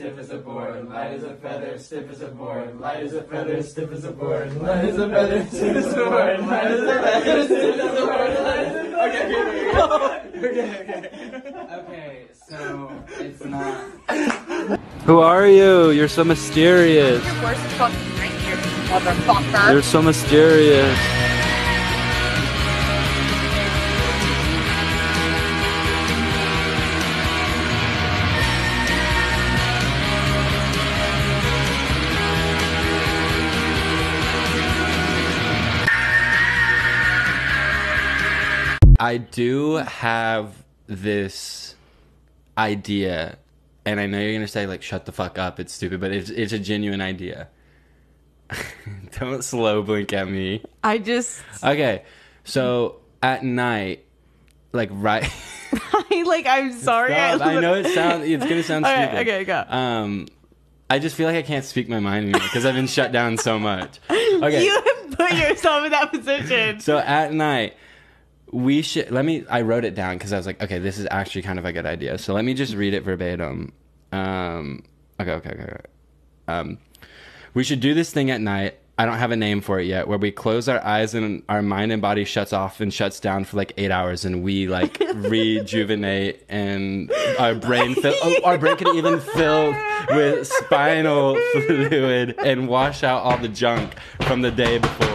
stiff as a board, light as a feather, stiff as a board, light as a feather, stiff as a board, light as a feather, stiff as a board, light as a feather, stiff as a board, light as a Okay, here we go. Okay, okay. Okay, so it's not. Who are you? You're so mysterious. Your worst fucking nightmare, motherfucker. You're so mysterious. I do have this idea, and I know you're gonna say like, "Shut the fuck up," it's stupid, but it's it's a genuine idea. Don't slow blink at me. I just, Okay, so at night, like right. Like, I'm sorry. Stop. I know it sounds. It's gonna sound stupid. okay, go. Um, I just feel like I can't speak my mind anymore because I've been shut down so much. Okay, You have put yourself in that position. so at night we should let me i wrote it down because i was like okay this is actually kind of a good idea. So let me just read it verbatim. Um okay okay okay, okay. um we should do this thing at night. I don't have a name for it yet where we close our eyes and our mind and body shuts off and shuts down for like eight hours and we like rejuvenate and our brain fill oh, our brain can even fill with spinal fluid and wash out all the junk from the day before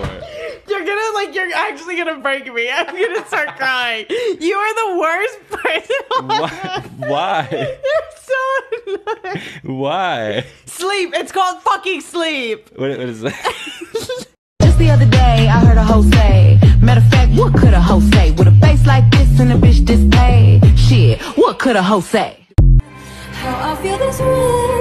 like, you're actually gonna break me. I'm gonna start crying. You are the worst person. on Why? earth. Why? You're so annoying. Why? Sleep. It's called fucking sleep. What, what is that? Just the other day, I heard a hoe say, Matter of fact, what could a hoe say? With a face like this and a bitch this paid? Shit, what could a hoe say? How I feel this river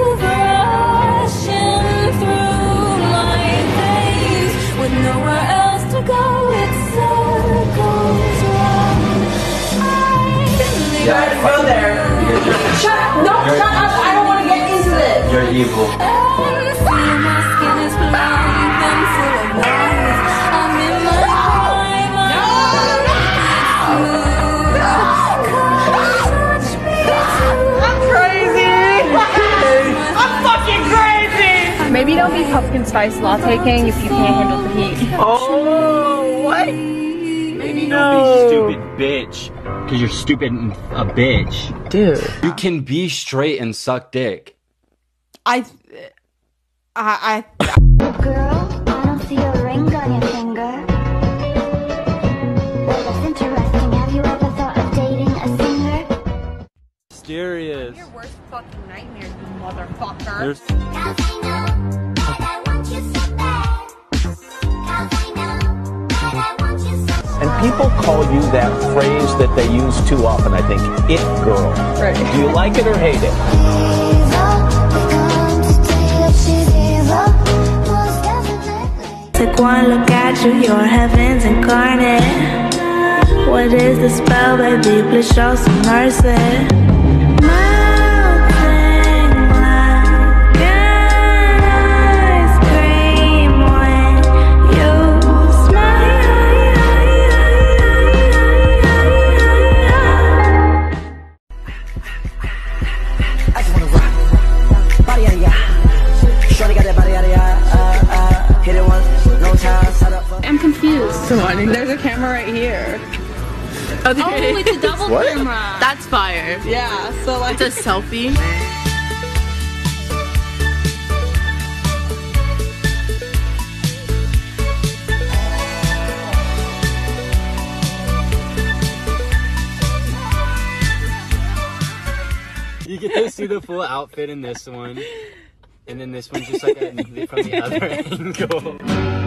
I Yeah, believe go there. Shut up! No, shut up! I don't want to get into this. You're evil. And feel my skin is blank and full of lies. I'm in my prime. I'm crazy. I'm fucking crazy. Maybe don't be pumpkin spice latte king if you can't handle the heat. Oh, what? Maybe don't be stupid, bitch. Cause you're stupid and a bitch. Dude. you can be straight and suck dick. I, I, I, Girl, I don't see a ring on your finger. Well, that's interesting. Have you ever thought of dating a singer? Mysterious. Your worst fucking nightmare, you motherfucker. There's people call you that phrase that they use too often, I think, it girl. Right. Do you like it or hate it? Take one look at you, you're heaven's incarnate. What is the spell, baby? Please show some mercy. Oh, it's a double camera. That's fire. Yeah, so like, It's a selfie. You get to see the full outfit in this one. And then this one's just like a, from the other angle.